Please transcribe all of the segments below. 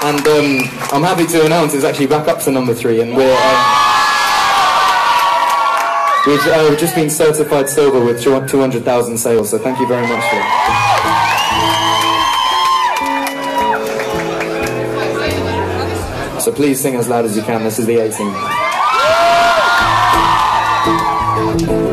And um, I'm happy to announce it's actually back up to number three, and we're. Um, We've uh, just been certified silver with 200,000 sales, so thank you very much for. So please sing as loud as you can. This is the A Team.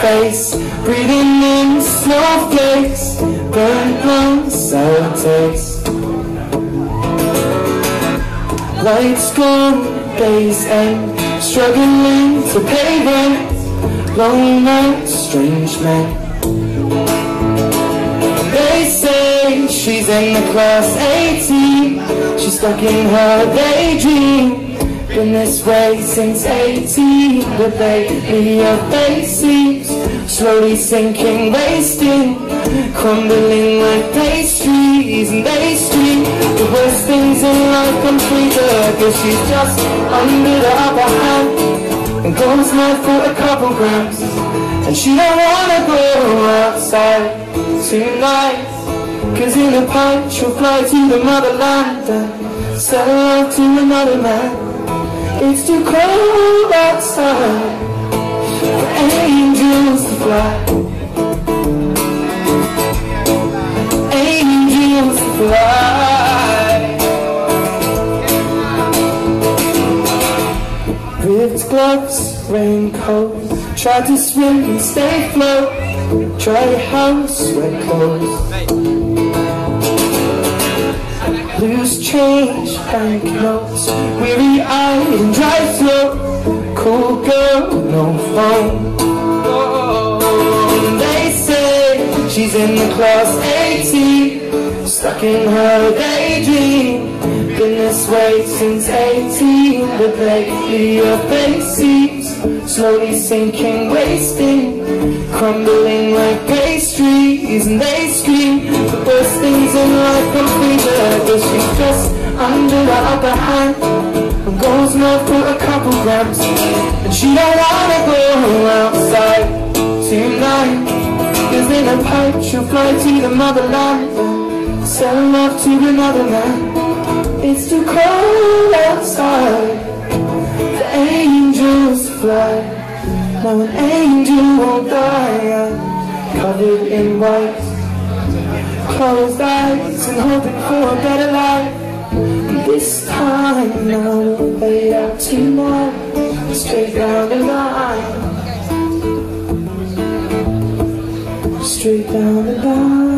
Face, breathing in snowflakes, burnt lungs, sour taste. Lights gone, days end, struggling to pay rent, long nights, strange men. They say she's in the class A Team, she's stuck in her daydream. Been this way since 18 But lately your face seems Slowly sinking, wasting Crumbling like pastries And stream The worst things in life come free to Cause she's just under the upper hand. And goes mad for a couple grams And she don't wanna go outside tonight. Cause in a pipe she'll fly to the motherland And sell love to another man it's too cold outside for angels to fly. Angels to fly. With gloves, raincoat. try to swim and stay afloat. Dry house, wet clothes. Loose change, banknotes Weary eye and dry throat. Cool girl, no phone. Oh, They say she's in the class A Team Stuck in her daydream. Been this way since 18 But lately her face seems Slowly sinking, wasting Crumbling like pastries And they scream. The worst things in life come free just under the upper hand. And goes mad for a couple grams And she don't wanna go outside. Tonight Cause in a pipe she'll fly to the motherland. Sell love to another man. It's too cold outside. The angels fly. Now an angel won't die. Covered in white Closed eyes and hoping for a better life. This time now we'll lay out tonight Straight down the line. Straight down the line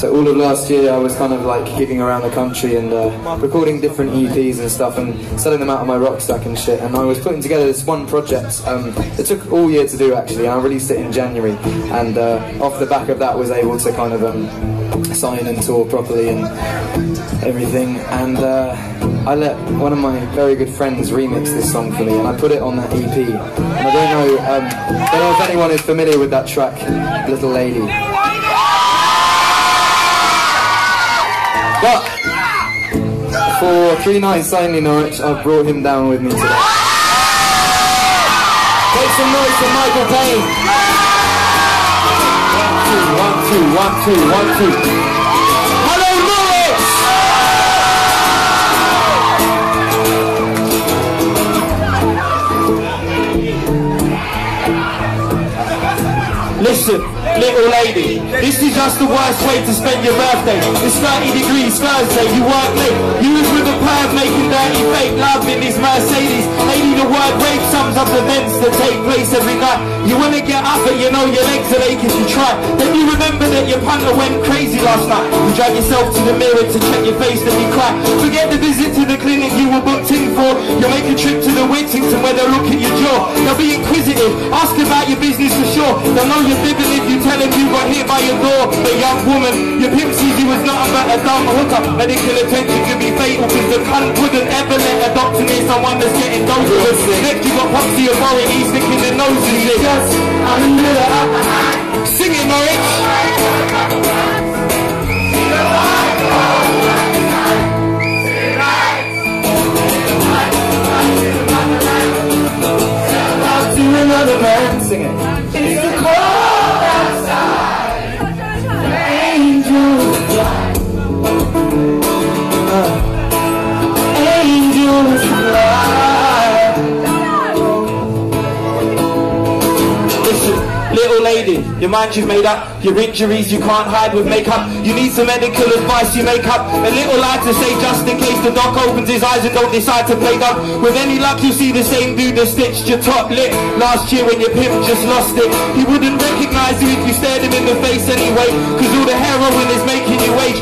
So all of last year I was kind of like gigging around the country and uh, recording different EPs and stuff and selling them out of my rucksack and shit. And I was putting together this one project. Um, it took all year to do actually. I released it in January, and uh, off the back of that was able to kind of um, sign and tour properly and everything. And uh, I let one of my very good friends remix this song for me, and I put it on that EP. And I don't know, um, don't know if anyone is familiar with that track, Little Lady. But for three nights only Norwich, I've brought him down with me today. Make some noise for Mikill Pane. One, two, one, two, one, two, one, two. Hello, Norwich! Listen little lady. This is just the worst way to spend your birthday. It's 30 degrees Thursday, you work late. You was with a perv making dirty fake love in this Mercedes. Lady, the word rape sums up the events that take place every night. You wanna get up but you know your legs are aching to try. Then you remember that your punter went crazy last night. You drag yourself to the mirror to check your face then you cry. Forget the visit to the clinic you were booked in for. You make a trip to the Whittington where they'll look at your jaw. They'll be inquisitive, ask about your business for sure. They'll know you're fibbing if by your door, the young woman. Your pimp sees you as nothing but a dumb hooker. Medical attention could be fatal, cause the cunt wouldn't ever let a doctor near someone that's getting doses. Next you got Popsy and Warren, he's sticking their noses in. Yes, I'm in the Sing it, Norwich. Another man Sing it. Your mind you've made up, your injuries you can't hide with makeup. You need some medical advice you make up. A little lie to say just in case the doc opens his eyes and don't decide to play up. With any luck you'll see the same dude that stitched your top lip last year when your pimp just lost it. He wouldn't recognise you if you stared him in the face anyway. Cause all the heroin is making you age.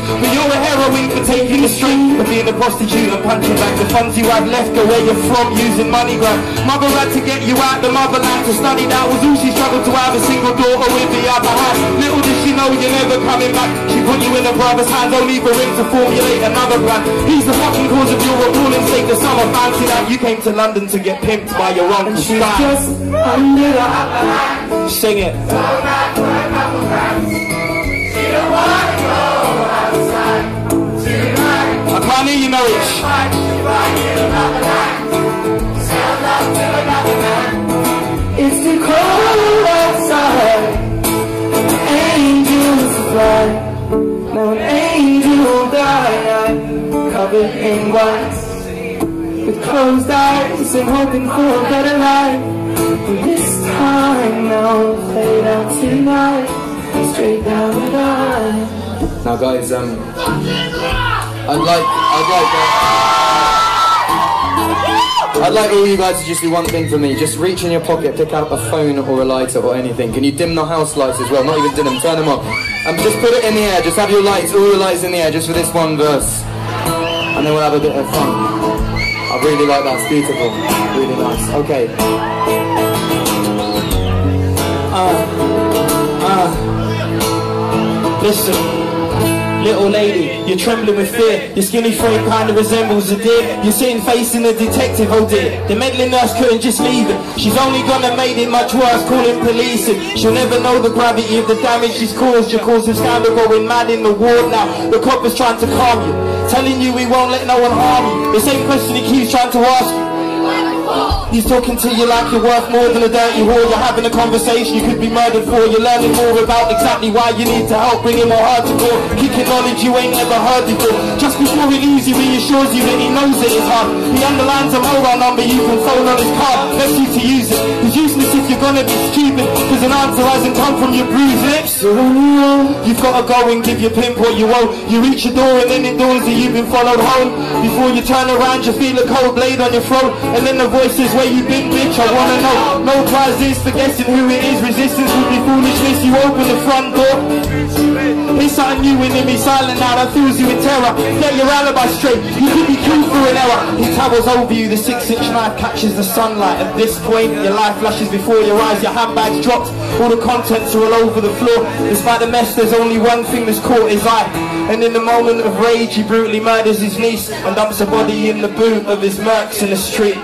A heroin for taking the street. For being a prostitute and punching back the funds you have left or where you're from using money grab. Mother had to get you out the motherland to study that was all she struggled to have a single daughter with the other hand. Little did she know you're never coming back. She put you in her brother's hands only for him to formulate another plan. He's the fucking cause of your appalling state the summer fancy that you came to London to get pimped by your uncle She's Stan. just under the Sing it. I can't hear you, Norwich. It's too cold outside. Angels fly. Now an angel will die. Covered in white. With closed eyes and hoping for a better life. But this time now fade out tonight. Straight down the line. Now guys, um I'd like I'd like uh, I'd like all you guys to just do one thing for me. Just reach in your pocket, pick out a phone or a lighter or anything. Can you dim the house lights as well? Not even dim them, turn them off. And um, just put it in the air. Just have your lights, all your lights in the air, just for this one verse. And then we'll have a bit of fun. I really like that. It's beautiful. Really nice. Okay. Uh, uh. Listen, little lady, you're trembling with fear. Your skinny frame kinda resembles a deer. You're sitting facing a detective, oh dear. The meddling nurse couldn't just leave it. She's only gonna make it much worse, calling police. And she'll never know the gravity of the damage she's caused. You're causing scandal going mad in the ward now. The cop is trying to calm you, telling you we won't let no one harm you. The same question he keeps trying to ask you. He's talking to you like you're worth more than a dirty whore. You're having a conversation you could be murdered for. You're learning more about exactly why you need to help bring him or her to court. Kicking knowledge you ain't ever heard before. Just before he leaves, reassures you that he knows it is hard. He underlines a mobile number you can phone on his card. Begs you to use it. You're gonna be stupid. Cause an answer hasn't come from your bruised. So you've gotta go and give your pimp what you owe. You reach your door and then it dawns that you've been followed home. Before you turn around, you feel a cold blade on your throat. And then the voice says, where you been, bitch? I wanna know. No prizes for guessing who it is. Resistance would be foolishness. You open the front door. It's something new in him. He's silent now. That fills you with terror. Get your alibi straight. You could be killed for an error. He towers over you. The six-inch knife catches the sunlight. At this point, your life flashes before your eyes. Your handbag's dropped. All the contents are all over the floor. Despite the mess, there's only one thing that's caught his eye. And in the moment of rage, he brutally murders his niece and dumps her body in the boot of his Mercs in the street.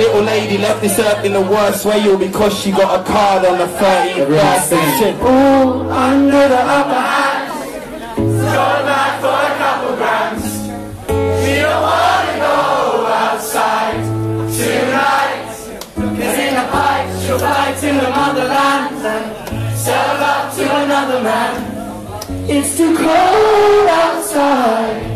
Little lady left this earth in the worst way, all because she got a card on the 30th birthday. Shit. Ooh, under the upper hand. She'll too cold outside.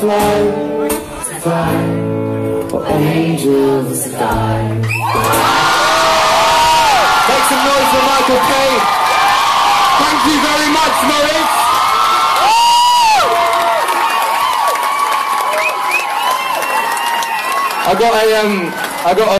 Fly. Fly. For the angels fly. Caine. Thank you very much, Norwich. I got a um, I got a